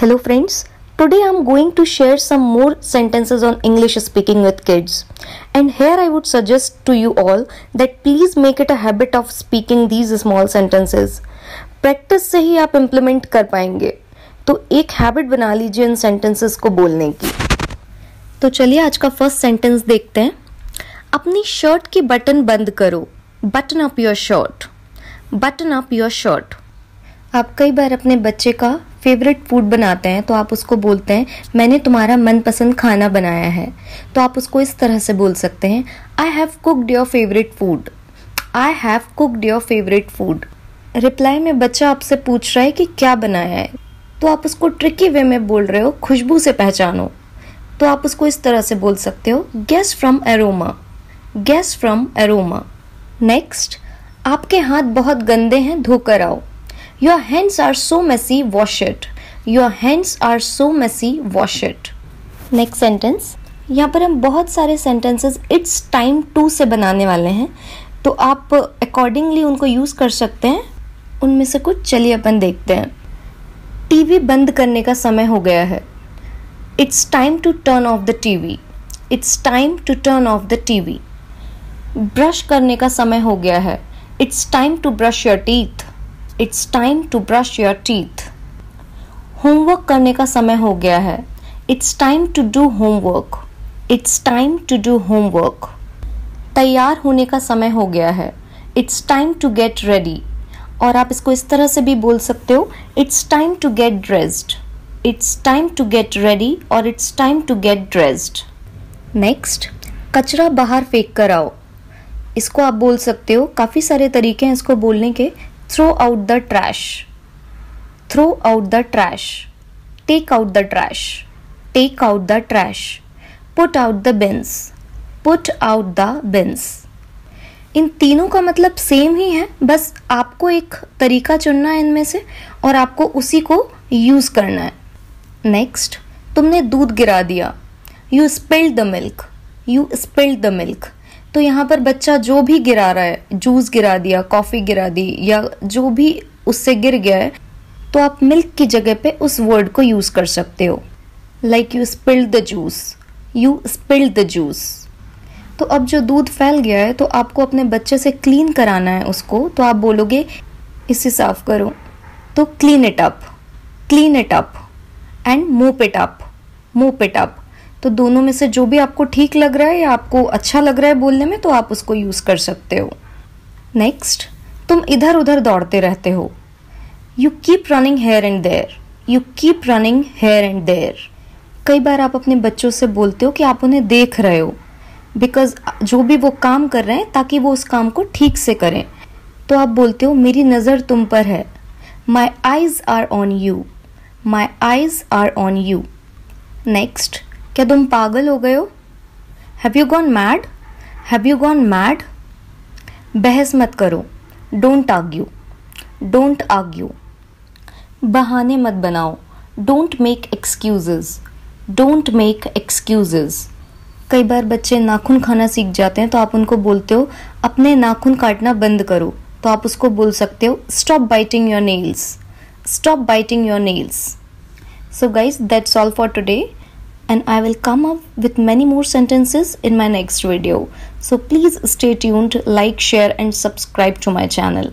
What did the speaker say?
Hello friends, today I'm going to share some more sentences on English speaking with kids. And here I would suggest to you all that please make it a habit of speaking these small sentences. Practice से ही आप implement कर पाएँगे तो एक habit बना लीजिए इन sentences को बोलने की तो चलिए आज का फ़र्स्ट सेंटेंस देखते हैं अपनी शर्ट की बटन बंद करो button up your shirt button up your shirt आप कई बार अपने बच्चे का फेवरेट फ़ूड बनाते हैं तो आप उसको बोलते हैं, मैंने तुम्हारा मनपसंद खाना बनाया है। तो आप उसको इस तरह से बोल सकते हैं I have cooked your favourite food I have cooked your favourite food reply में बच्चा आपसे पूछ रहा है कि क्या बनाया है। तो आप उसको ट्रिकी वे में बोल रहे हो, खुशबू से पहचानो। तो आप उसको इस तरह से बोल सकते हो guess from aroma guess from aroma next आपके हाथ बहुत गंदे हैं, धोकर आओ। Your hands are so messy, wash it. Your hands are so messy, wash it. Next sentence यहाँ पर हम बहुत सारे सेंटेंसेस इट्स टाइम टू से बनाने वाले हैं तो आप अकॉर्डिंगली उनको यूज़ कर सकते हैं। उनमें से कुछ चलिए अपन देखते हैं। टीवी बंद करने का समय हो गया है। It's time to turn off the TV it's time to turn off the TV brush करने का समय हो गया है। It's time to brush your teeth it's time to brush your teeth homework करने का समय हो गया है। It's time to do homework it's time to do homework तैयार होने का समय हो गया है। It's time to get ready और आप इसको इस तरह से भी बोल सकते हो it's time to get dressed it's time to get ready और it's time to get dressed next कचरा बाहर फेंक कर आओ। इसको आप बोल सकते हो, काफ़ी सारे तरीके हैं इसको बोलने के। Throw out the trash throw out the trash take out the trash take out the trash put out the bins put out the bins इन तीनों का मतलब सेम ही है, बस आपको एक तरीका चुनना है इनमें से और आपको उसी को यूज़ करना है। नेक्स्ट तुमने दूध गिरा दिया। You spilled the milk you spilled the milk तो यहाँ पर बच्चा जो भी गिरा रहा है, जूस गिरा दिया कॉफ़ी गिरा दी, या जो भी उससे गिर गया है तो आप मिल्क की जगह पे उस वर्ड को यूज़ कर सकते हो। Like you spilled the juice you spilled the juice तो अब जो दूध फैल गया है तो आपको अपने बच्चे से क्लीन कराना है उसको तो आप बोलोगे, इसे साफ़ करो। तो clean it up clean it up and mop it up mop it up तो दोनों में से जो भी आपको ठीक लग रहा है या आपको अच्छा लग रहा है बोलने में तो आप उसको यूज़ कर सकते हो। नेक्स्ट तुम इधर उधर दौड़ते रहते हो। You keep running here and there you keep running here and there कई बार आप अपने बच्चों से बोलते हो कि आप उन्हें देख रहे हो। बिकॉज़ जो भी वो काम कर रहे हैं, ताकि वो उस काम को ठीक से करें। तो आप बोलते हो, मेरी नज़र तुम पर है। My eyes are on you my eyes are on you next क्या तुम पागल हो गए हो? Have you gone mad have you gone mad बहस मत करो। डोंट आर्ग्यू डोंट आर्ग्यू बहाने मत बनाओ। Don't make excuses don't make excuses कई बार बच्चे नाखून खाना सीख जाते हैं तो आप उनको बोलते हो, अपने नाखून काटना बंद करो। तो आप उसको बोल सकते हो stop biting your nails stop biting your nails so guys that's all for today and I will come up with many more sentences in my next video. So please stay tuned, like, share and subscribe to my channel.